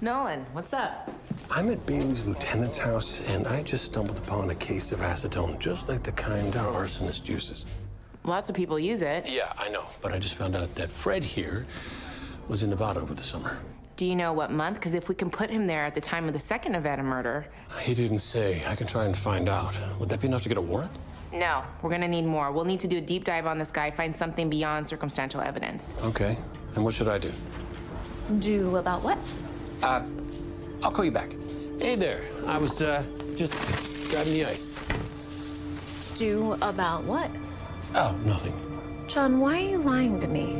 Nolan, what's up? I'm at Bailey's lieutenant's house, and I just stumbled upon a case of acetone, just like the kind our arsonist uses. Lots of people use it. Yeah, I know, but I just found out that Fred here was in Nevada over the summer. Do you know what month? Because if we can put him there at the time of the second Nevada murder. He didn't say. I can try and find out. Would that be enough to get a warrant? No, we're gonna need more. We'll need to do a deep dive on this guy, find something beyond circumstantial evidence. Okay. And what should I do? Do about what? Uh, I'll call you back. Hey there. I was, uh, just grabbing the ice. Do about what? Oh, nothing. John, why are you lying to me?